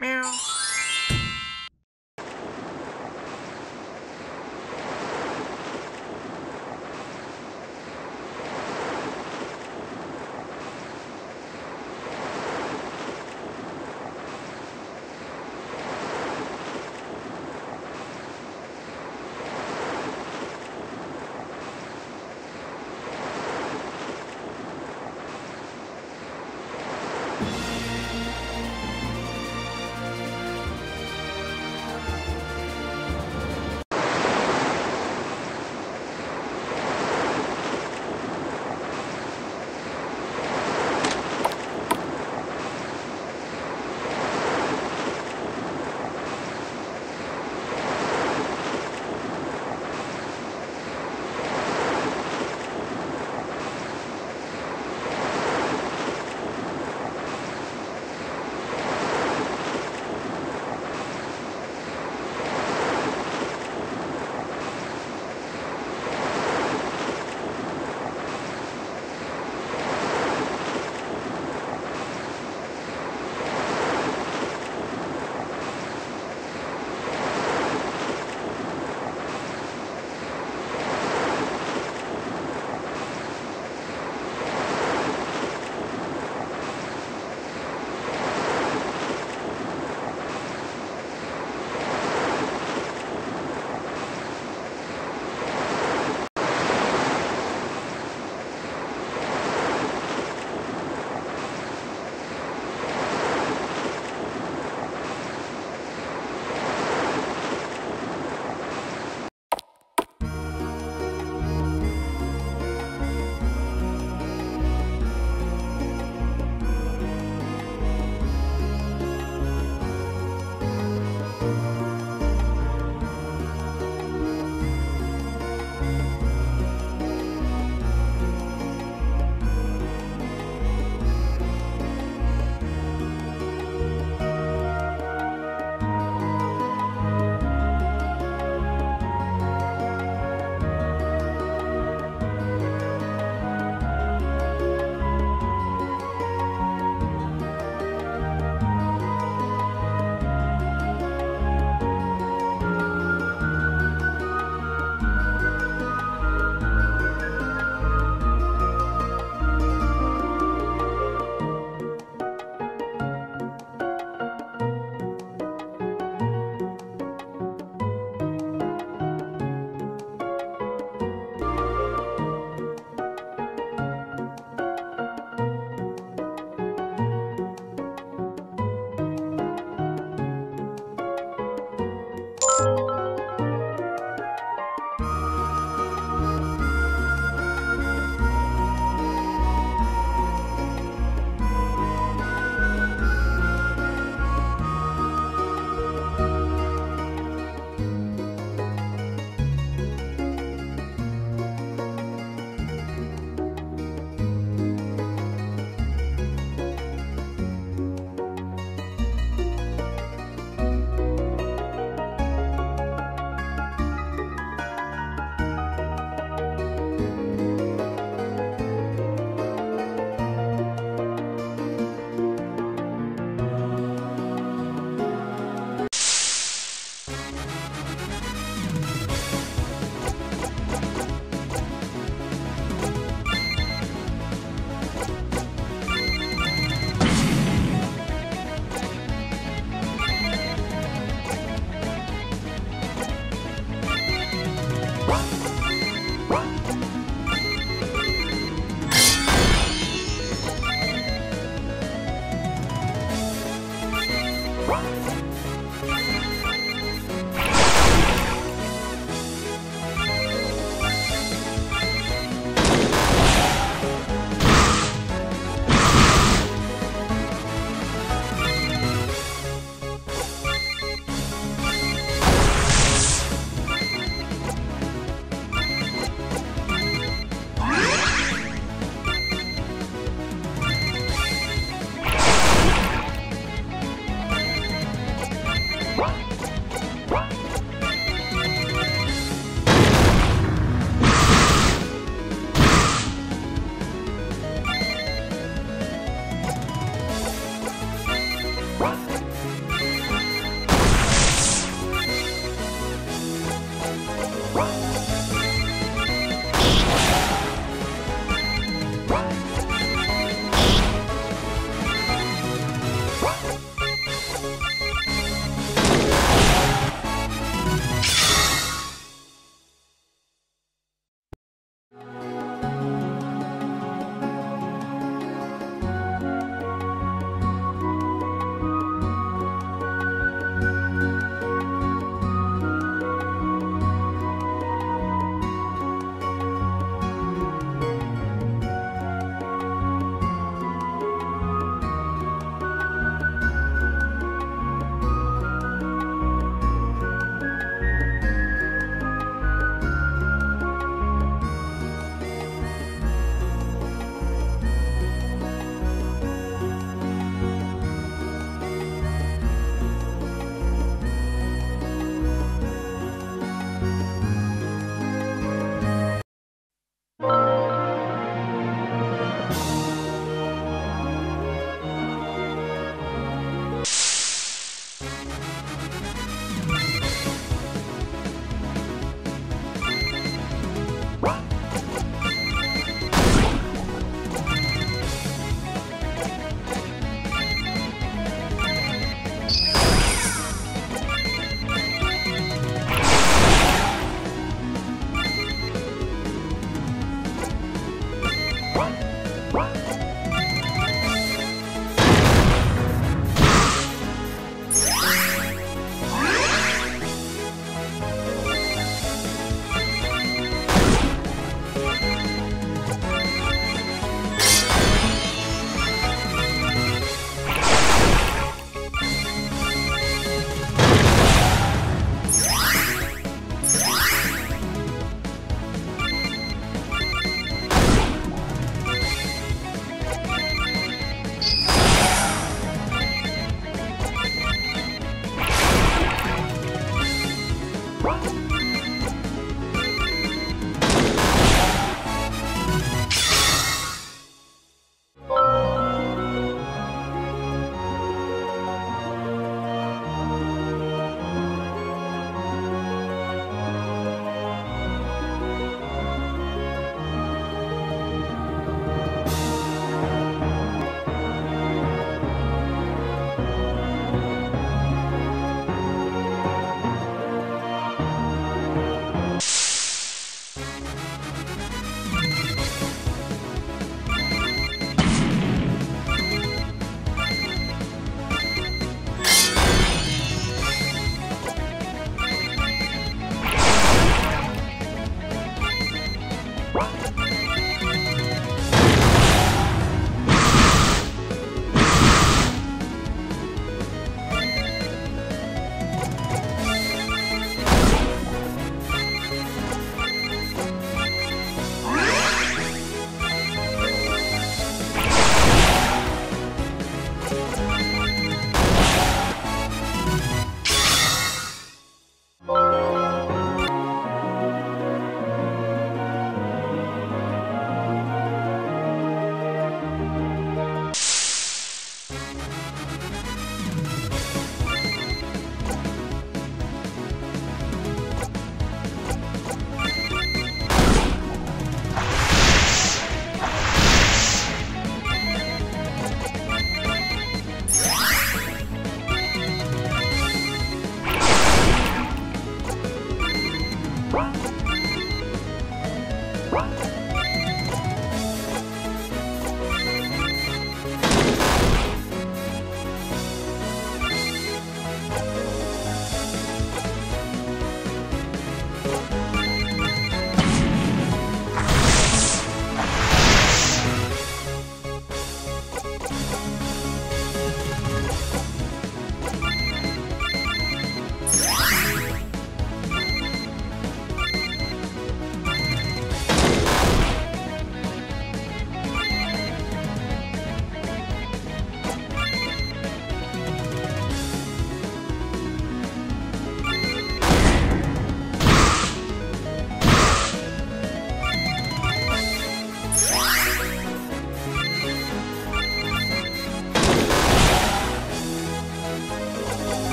Meow.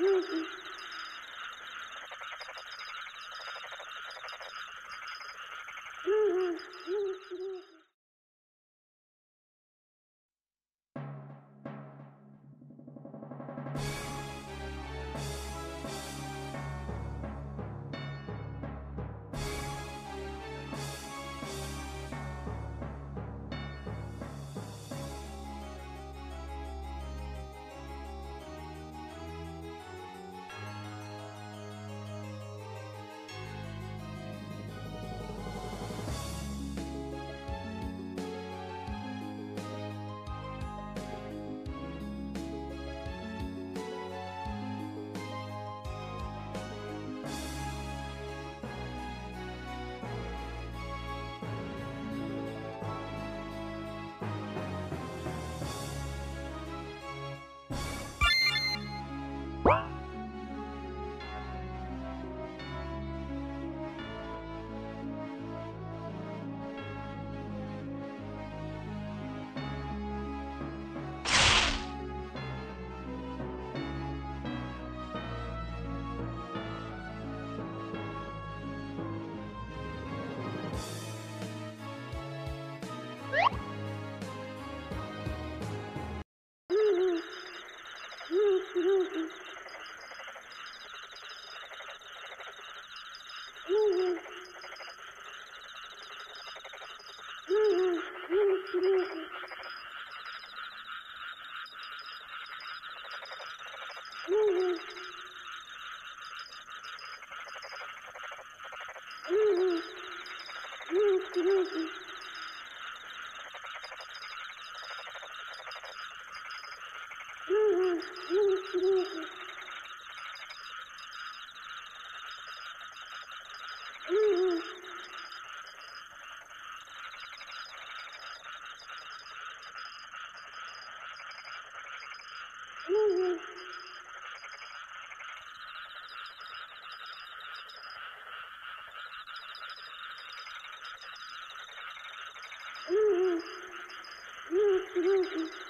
嗯嗯。Thank you. Uhum.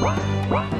Bye.